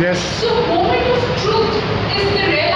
Yes. So moment of truth is the